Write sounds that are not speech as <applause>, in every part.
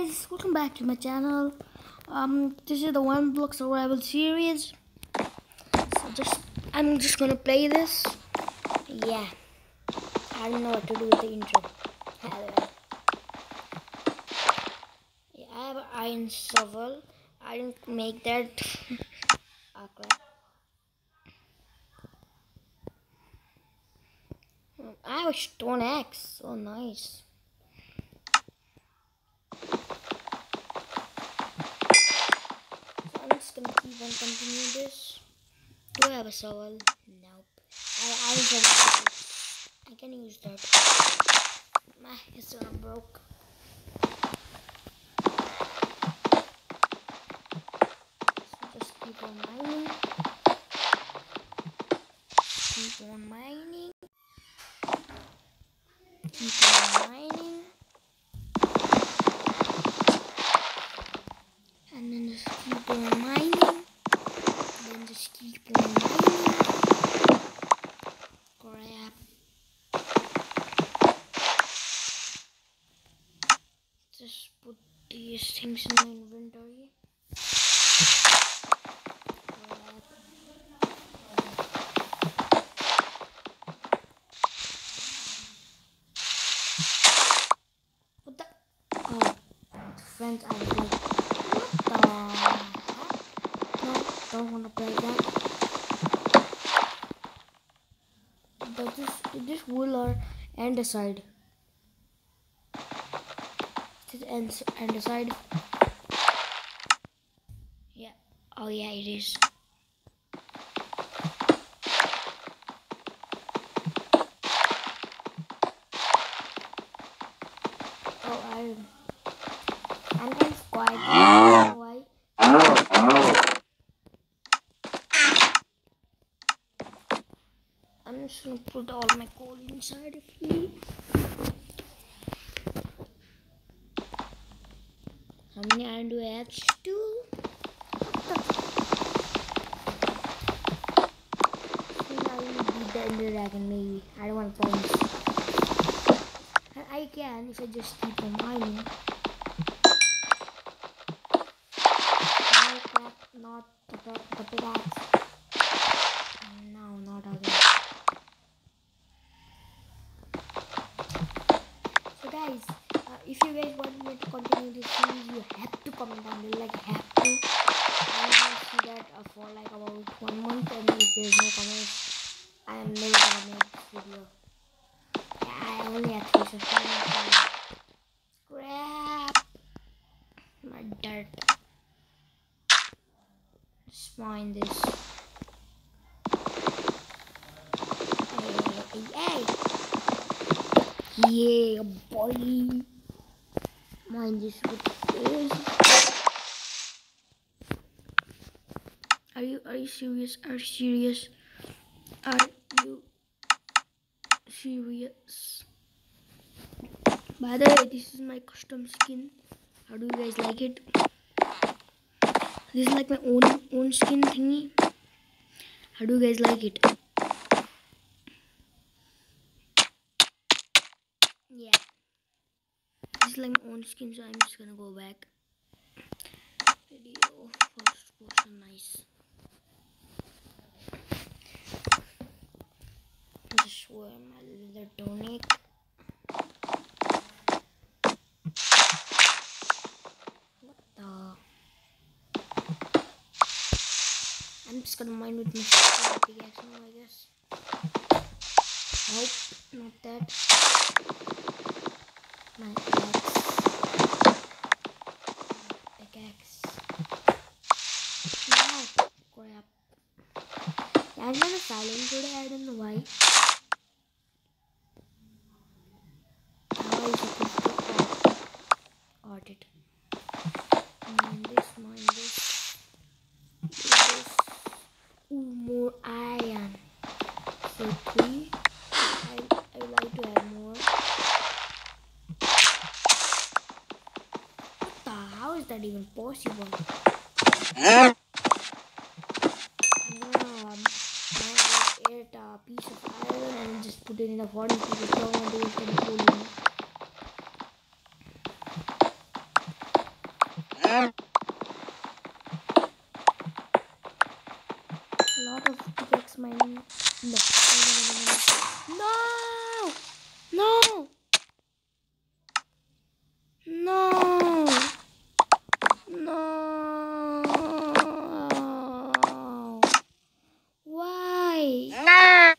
guys, welcome back to my channel. Um, this is the One Block Survival series. So just, I'm just gonna play this. Yeah, I don't know what to do with the intro. Yeah, I have an iron shovel. I didn't make that. oh <laughs> crap. I have a stone axe. Oh nice. So I'm just gonna keep on continuing this. Do I have a shovel? Nope. I I a I can use that. My it's gonna broke. So just keep on mining. Keep on mining. Keep on mining. And then just keep on mining. Then just keep on mining. Crap. Just put these things in my inventory. Crap. What the? Oh, friends, I was like, what the heck? No, don't want to play that. But this, this wool or andesite? This is andesite. Yeah. Oh yeah, it is. Oh, iron. I'm kind of quiet. I don't know why. I'm just gonna put all my coal inside of me. How many iron do I have? Two. The? Ender Dragon maybe. I don't want to promise. And I can if I just keep on mining. Not the, the pickaxe. No, not again. So guys, uh, if you guys want me to continue this series, you have to comment down below, like have to. I'm gonna see that uh, for like about one month, and if there's no comments, I am never gonna make this video. Yeah, I only have three subscribers. Crap! My dirt. Just mine this. Hey, hey, hey. Yeah, boy. Mine this. Are you are you serious? Are you serious? Are you serious? By the way, this is my custom skin. How do you guys like it? This is like my own own skin thingy. How do you guys like it? Yeah. Like my own skin, so I'm just gonna go back. Video first portion, nice. Just wear my leather. What the? I'm just gonna mine with my pickaxe now, I guess. Nope, not that. My. Pickaxe. No, crap. Yeah, I'm kind of silent today, I don't know why. How are you supposed to art, art it? Mine this, mine this. this. Ooh, more iron. So three. I I would like to add more. What the? How is that even possible? Gonna um, a piece of iron and just put it in a furnace because I want to do it in cool. You know? A lot of pickaxe mining. No. No. No. No. No. No. Why?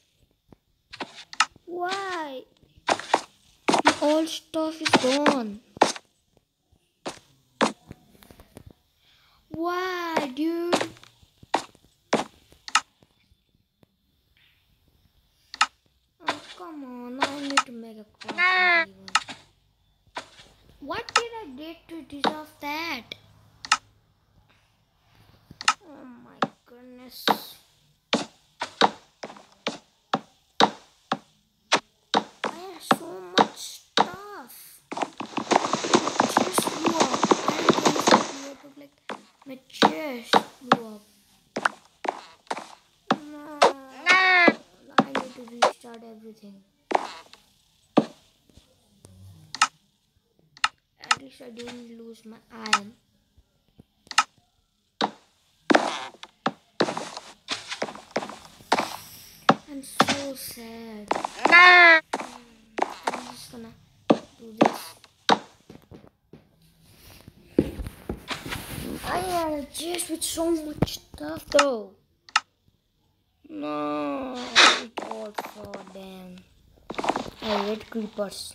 Why? Old stuff is gone. Why, dude? Oh, come on. I need to make a crafting table. What did I do to deserve that? Oh my goodness. I have so much stuff. Just blew up. I just blew up. Like my chest blew up. No. I need to restart everything. I didn't lose my iron. I'm so sad. I'm just gonna do this. I had a chest with so much stuff though. No, all so damn. I hate creepers.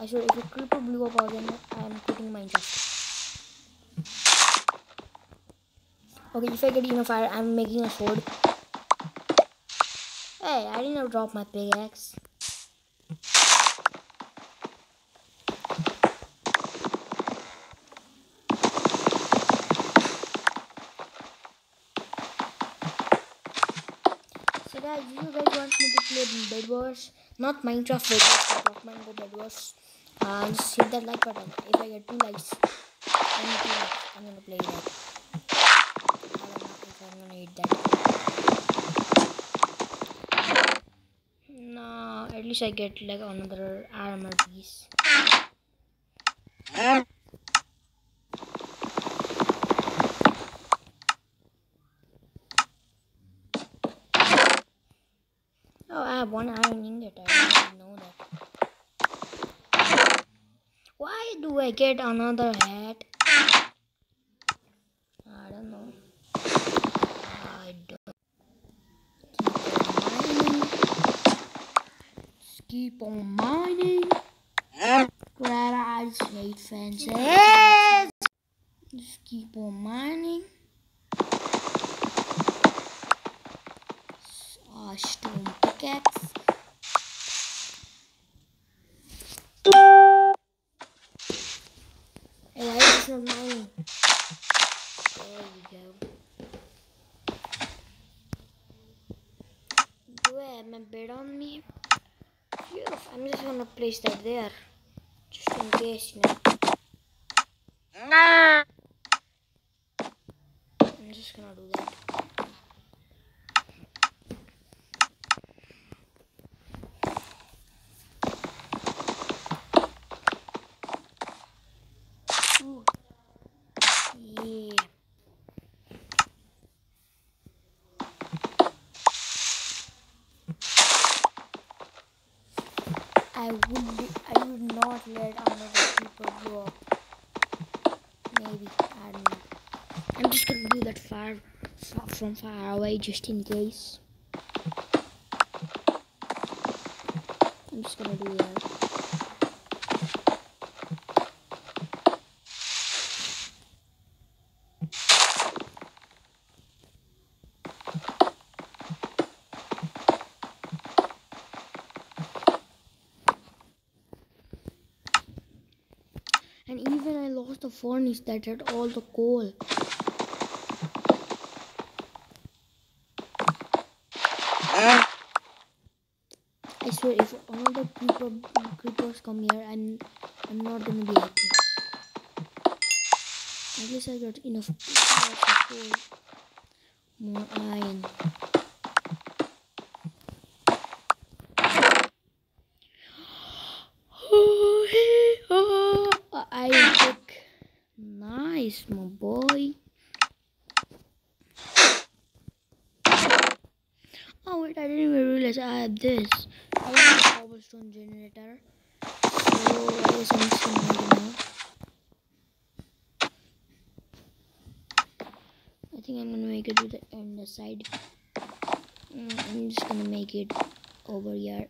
I swear, if a creeper blew up again, I am quitting Minecraft. Okay, if I get enough fire, I'm making a sword. Hey, I didn't drop my pickaxe. Guys, you guys want me to play Bed Wars, not Minecraft Bed Wars, Pokemon Go Bed Wars, just hit that like button. If I get two likes. I'm gonna play that. I'm gonna hit that. No, at least I get like another armor piece. Oh, I have one iron ingot. I didn't know that. Why do I get another hat? I don't know. I don't. Keep on mining. Keep on mining. Glad I hate fences. Just keep on mining. uh, stone pickaxe. Why not mine? There we go. Do I have my bed on me? Phew, I'm just gonna place that there. Just in case, you know. I'm just gonna do that. Ooh. Yeah. I would be, I would not let another people blow up. Maybe I don't know. I'm just gonna do that far, far from far away just in case. I'm just gonna do that. And even I lost the furnace that had all the coal. I swear, if creepers come here, I'm, I'm not gonna be happy. At least I got enough. More iron. <gasps> I put Nice, my boy. Oh wait, I didn't even realize I have this. I a cobblestone generator. So I. I think I'm gonna make it with the andesite. Mm, I'm just gonna make it over here.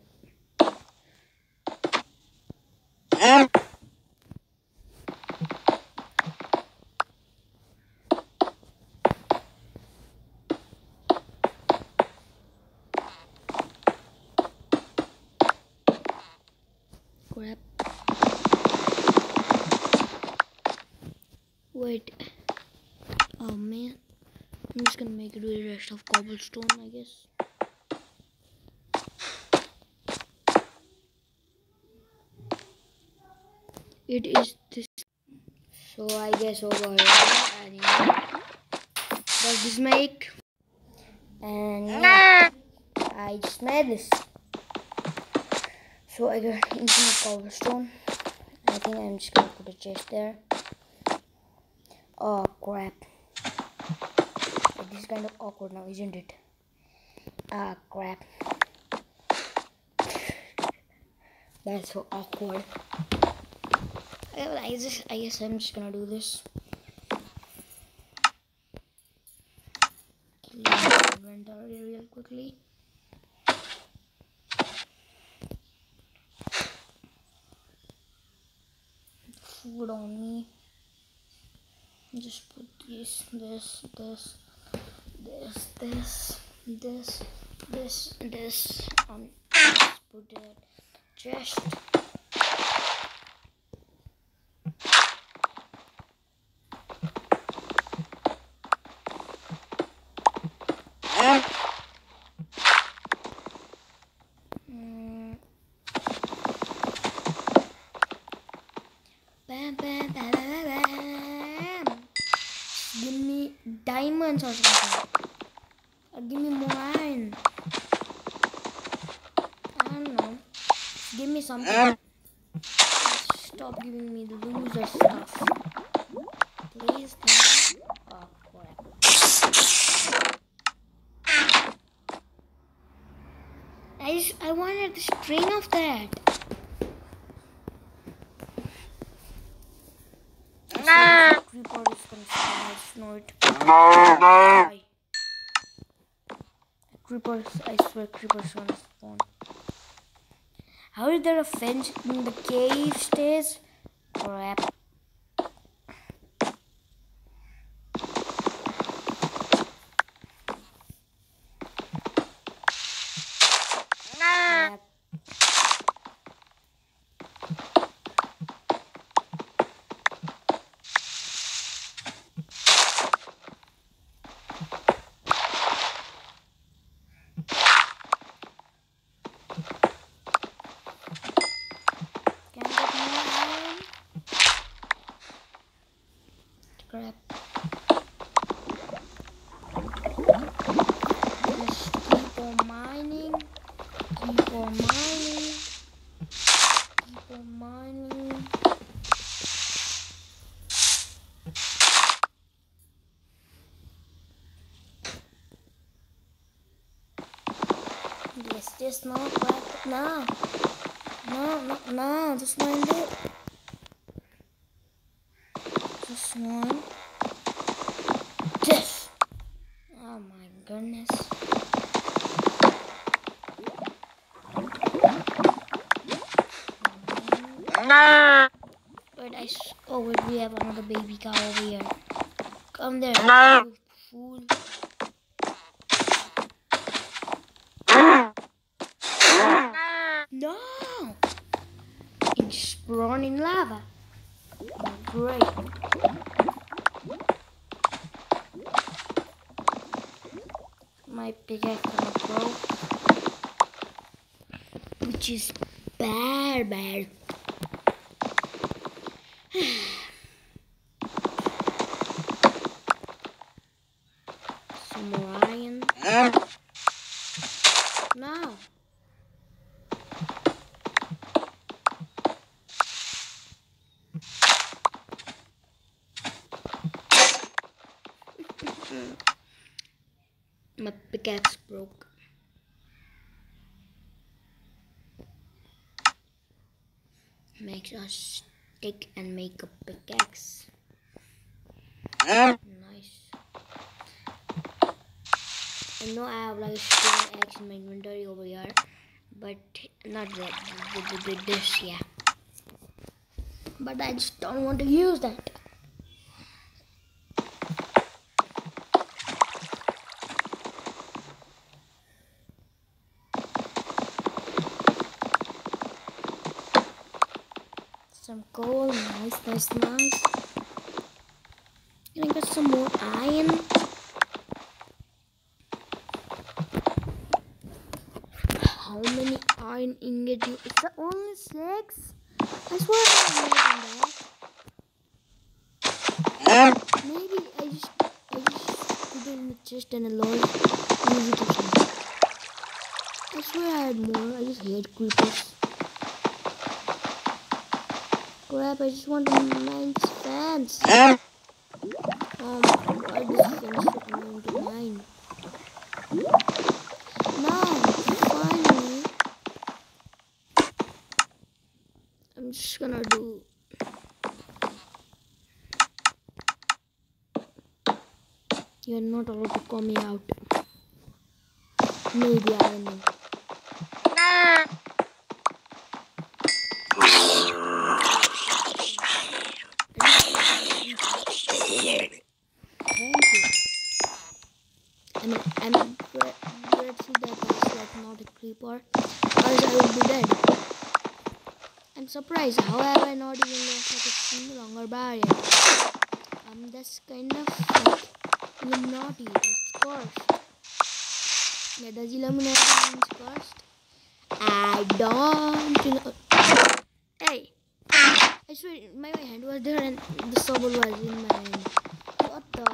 Crap. Wait. Oh man. I'm just gonna make it with the cobblestone, I guess. It is this. So I guess over here, I think does this make? And ah! yeah, I just made this. So I got infinite cobblestone. I think I'm just gonna put a chest there. Oh crap. Kind of awkward now, isn't it? Ah crap. That's so awkward. I just I guess I'm just gonna do this. Inventory real quickly. Food on me. Just put this, this, this, this, this, this, this, this on. Just put it chest. Mm. Bam, bam, bam, bam, bam. Give me diamonds or something. Or give me more iron. I don't know. Give me something. Um, Stop giving me the loser stuff. Please, thank. Oh, crap. I just, I wanted the string of that. Creeper is gonna spawn, I just know it. Why? Creepers, I swear creepers gonna spawn. How is there a fence in the cave stairs? Crap. Can I get more iron? Crap. Just keep on mining. Keep on mining. Keep on mining. Yes, just no, crap. No. No, no, no, just it. Just one. This. Oh my goodness. Wait, I. Oh, wait, we have another baby cow over here. Come there, you fool. No! It's spawned in lava. Great. Which is bad, bad. <sighs> <sighs> Some more iron. No. My pickaxe broke. A stick and make a pickaxe. Nice. I know I have like a stone axe in my inventory over here, but not that. With this, yeah. But I just don't want to use that. Some coal, nice, nice, nice. Gonna get some more iron. How many iron ingots? do- It's the only six. I swear I have more than that. Maybe I just I just put it in the chest and alone use it or something. I swear I had more. I just hate creepers. Crap! I just want to mine fence. Oh my um, god, this is annoying to mine. Now, finally, I'm just gonna do. You're not allowed to call me out. Maybe I don't know. Thank you. I mean, I'm gra- grateful that that's like not a creeper, else I would be dead. I'm surprised. How have I not even lost like a single longer barrier? Um, that's kind of like Illuminati. That's cursed. Yeah, does Illuminati means cursed? I don't know. Hey, I swear my, hand was there and the shovel was in my hand. What the?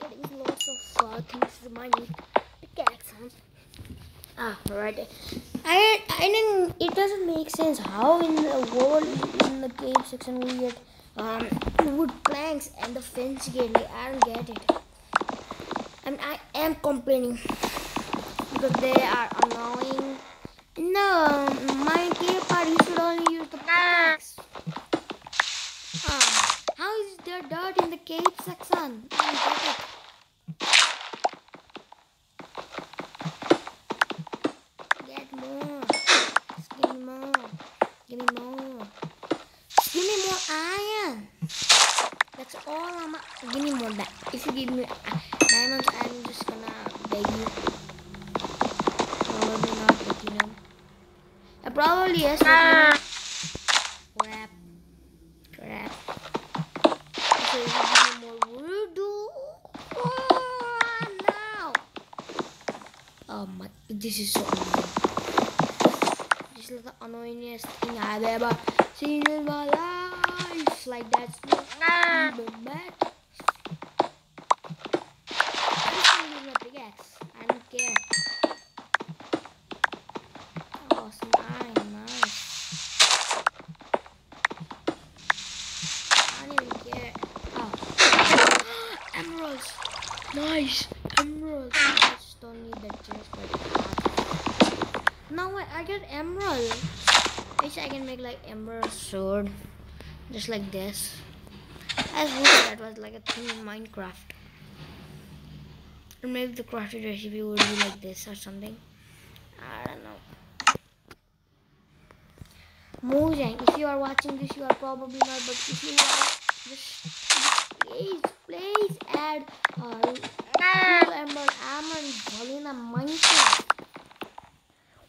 Getting lots of uh, things to my pickaxe. Huh? Ah, right. I I didn't. It doesn't make sense how in the world in the cave section we get um wood planks and the fence gate. Like, I don't get it. I I am complaining because they are annoying. No, my cave part you should only use the pickaxe. Ah, how is there dirt in the cave section? I don't get it. Give me more. That if you give me uh, diamonds, I'm just gonna beg you. Probably not, but you know. Uh, probably yes. Crap. Crap. Okay, you give me more voodoo. Oh, no. Oh my, this is so annoying. This is the annoyingest thing I've ever seen in my life. Like that's not even bad. Get emerald. Wish I can make like emerald sword, just like this. I wish that was like a thing in Minecraft. Or maybe the crafted recipe would be like this or something. I don't know. Mojang, if you are watching this, you are probably not, but if you are, just, please, please add uh, emerald armor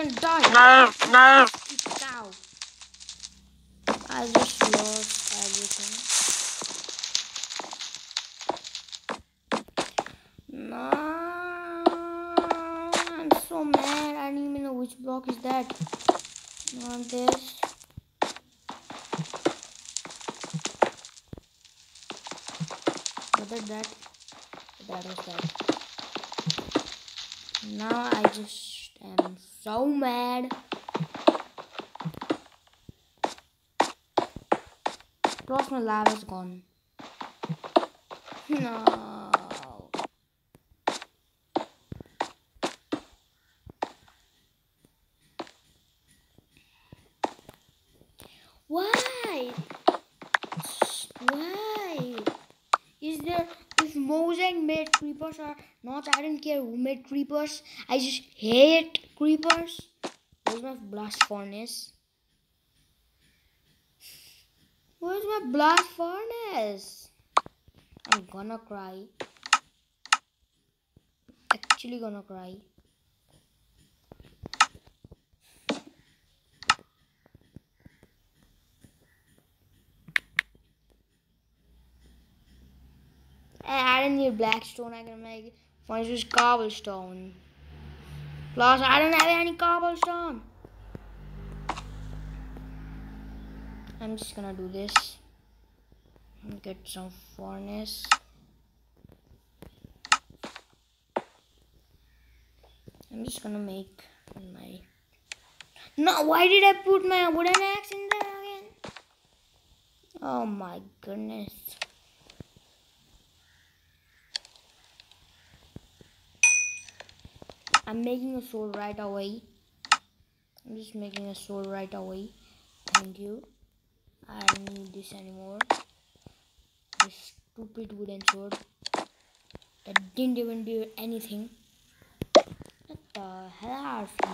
can die. No, no. Cow. I just lost everything. No, I'm so mad. I don't even know which block is that. Not this. Was it that? That was that. Now I just so mad. Plus my lava is gone. No. Why? Why? Is there if Mosaic made creepers or not? I don't care who made creepers. I just hate creepers. Where's my blast furnace? Where's my blast furnace? I'm gonna cry. Actually gonna cry. I don't need blackstone. I can make furnace with cobblestone. Plus, I don't have any cobblestone. I'm just gonna do this get some furnace. I'm just gonna make my. No, why did I put my wooden axe in there again? Oh my goodness. I'm making a sword right away. I'm just making a sword right away. Thank you. I don't need this anymore. This stupid wooden sword that didn't even do anything. What the hell are you?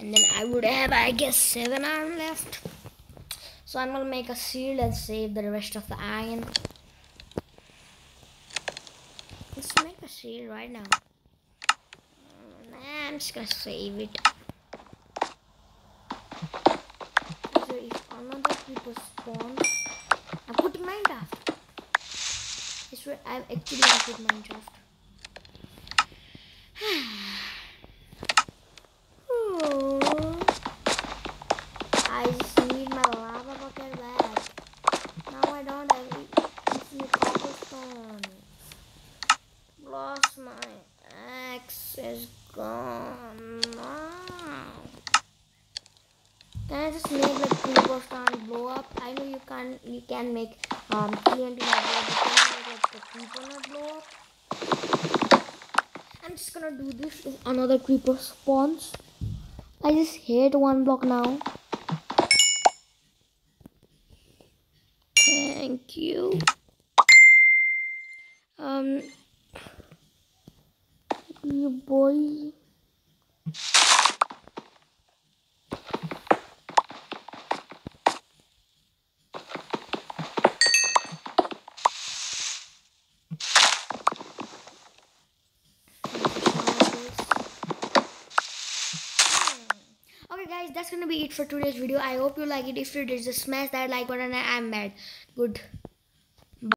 And then I would have, I guess, seven iron left. So I'm gonna make a shield and save the rest of the iron. Let's make a shield right now. I'm just gonna save it. So if another creeper spawns, I'm putting Minecraft. I swear, I'm actually gonna put Minecraft. Oh. I just need my lava bucket back. Now I don't have infinite cobblestone. Lost my axe is gone now. Can I just make like creeper stand blow up? I know you can you can make um creeper blow up? I'm just gonna do this if another creeper spawns. I just hit one block now. Thank you. Um, you boy. Okay guys, that's gonna be it for today's video. I hope you like it. If you did, just smash that like button and I'm mad. Good.